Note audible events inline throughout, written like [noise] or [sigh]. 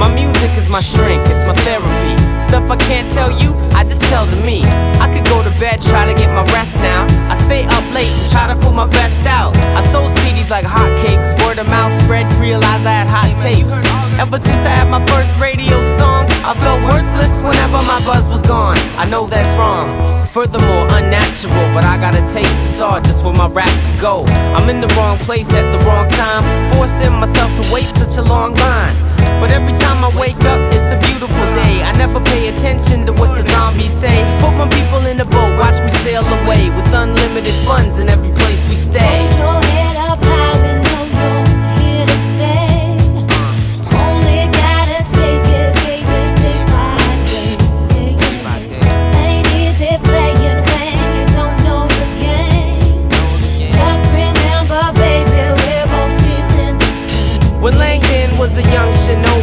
My music is my shrink, it's my therapy. Stuff I can't tell you, I just tell to me. I could go to bed, try to get my rest now. I stay up late and try to put my best out. I sold CDs like hotcakes, word of mouth spread, realize I had hot tapes. Ever since I had my first radio song, I felt worthless whenever my buzz was gone. I know that's wrong. Furthermore, unnatural, but I got a taste of saw just where my raps could go. I'm in the wrong place at the wrong time, forcing myself to wait such a long line. But every time I wake up, it's a beautiful day. I never pay attention to what the zombies say. Put my people in a boat, watch me sail away with unlimited funds in every place we stay.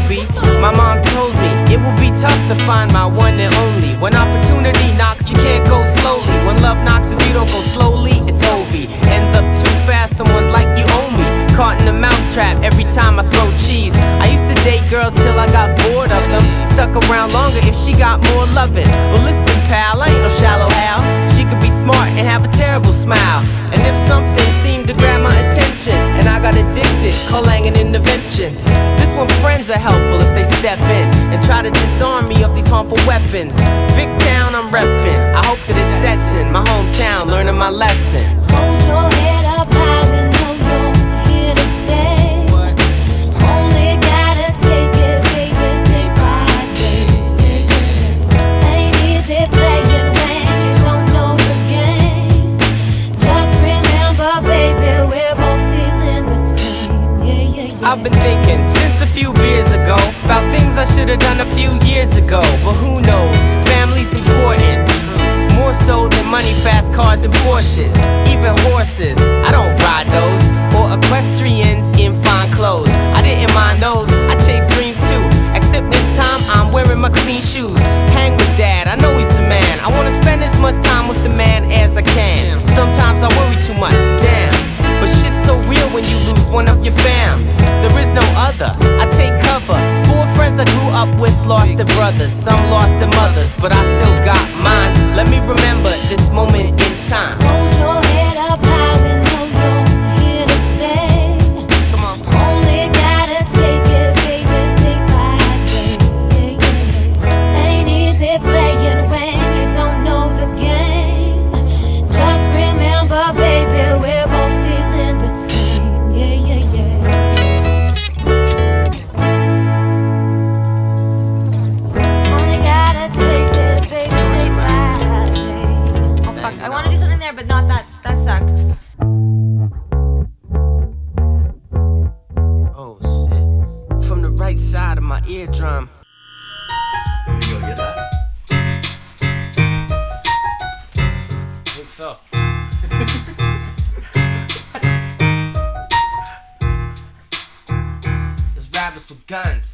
Shinobi, my mom told me it would be tough to find my one and only. When opportunity knocks, you can't go slowly. When love knocks, if you don't go slowly, it's over. Ends up too fast, someone's like you owe me. Caught in a mousetrap every time I throw cheese. I used to date girls till I got bored of them. Stuck around longer if she got more loving. But listen, pal, I addicted, call an intervention. This one friends are helpful if they step in and try to disarm me of these harmful weapons. Vic Town, I'm reppin'. I hope that it sets in my hometown, learning my lesson. I've been thinking since a few beers ago about things I should have done a few years ago. But who knows? Family's important. More so than money, fast cars, and Porsches. Even horses, I don't ride those. Or equestrians in fine clothes. I didn't mind those, I chase dreams too. Except this time I'm wearing my clean shoes. Hang with dad, I know he's a man. I wanna spend as much time with the man as I can. Sometimes I worry too much, when you lose one of your fam. There is no other. I take cover. Four friends I grew up with lost their brothers. Some lost their mothers, but I still got mine. Let me remember day. Oh! I want to do something there, but not that. That sucked. Oh shit. From the right side of my eardrum. You go get that? What's up? [laughs] There's rabbits with guns.